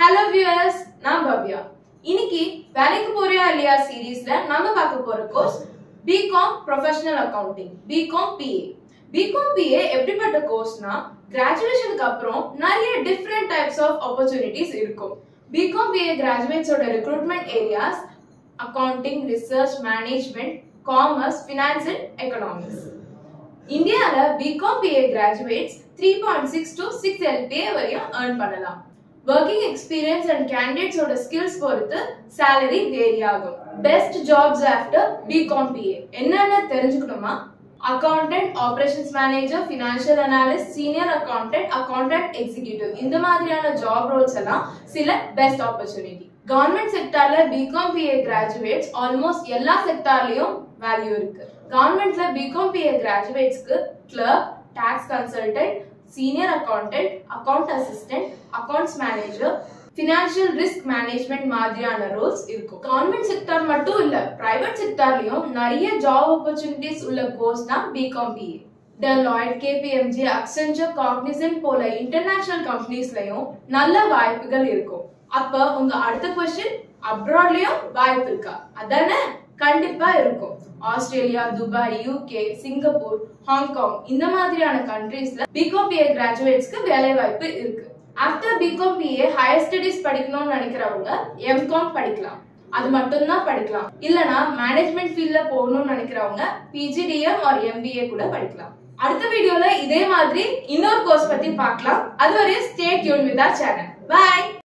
Hello viewers நான் பவ்யா. இன்னைக்கு வேலைக்கு போறியா இல்லையா சீரீஸ்ல நம்ம பார்க்க போற course BCom professional accounting BCom BA BCom BA எப்படிப்பட்ட கோர்ஸ்னா கிராஜுவேஷனுக்கு அப்புறம் நிறைய டிஃப்ரெண்ட் டைப்ஸ் ஆஃப் ஆப்பர்ச்சுனிட்டிஸ் இருக்கும். BCom BA கிராஜுவேட்ஸோட recruitment areas accounting research management commerce finance and economics இந்தியால BCom BA graduates three point six to six LPA வரையும் earn பண்ணலாம். Working experience and கேண்டிடேட்ஸோட ஸ்கில்ஸ் பொறுத்து சேலரி வேரி ஆகும். Best jobs after BCom BA என்னென்ன தெரிஞ்சுக்கணுமா? Accountant operations manager financial analyst senior accountant accountant executive இந்த மாதிரியான ஜாப் ரோல்ஸ் எல்லாம் சில பெஸ்ட் ஆப்பர்ச்சுனிட்டி கவர்மெண்ட் செக்டார்ல பிகாம் பிஏ கிராஜுவேட்ஸ் ஆல்மோஸ்ட் எல்லா செக்டார்லயும் வேல்யூ இருக்கு. கவர்மெண்ட்ல BCom BA கிராஜுவேட்ஸ்க்கு clerk tax consultant senior accountant account assistant accounts manager financial risk management மாதிரியான ரோல்ஸ் இருக்கும். கவர்மெண்ட் செக்டார் மட்டும் இல்ல பிரைவேட் செக்டார்லயும் நிறைய ஜாப் ஆப்பர்ச்சுனிட்டிஸ் உள்ள கோர்ஸ் தான் BCom BA Deloitte KPMG Accenture Cognizant போல இன்டர்நேஷனல் கம்பெனிஸ்லயும் நல்ல வாய்ப்புகள் இருக்கும். அப்ப உங்க அடுத்த கொஸ்டின் அப்ராட்லயும் வாய்ப்பு இருக்கா? அதானே? கண்டிப்பா இருக்கும். Australia Dubai UK Singapore Hong Kong இந்த மாதிரியான கண்ட்ரீஸ்ல பிகாம் கிராஜுவேட்ஸ்க்கு வேலை வாய்ப்பு இருக்கு. After BCom BA higher studies படிக்கணும்னு நினைக்கிறவங்க எம்காம் படிக்கலாம். அது மட்டும்தான் படிக்கலாம். இல்லனா மேனேஜ்மெண்ட் ஃபீல்ட்ல போகணும்னு நினைக்கிறவங்க பிஜிடிஎம் ஆர் எம்பிஏ கூட படிக்கலாம். அடுத்த வீடியோல இதே மாதிரி இன்னொரு கோர்ஸ் பத்தி பார்க்கலாம். அதுவரையும் stay tune with channel bye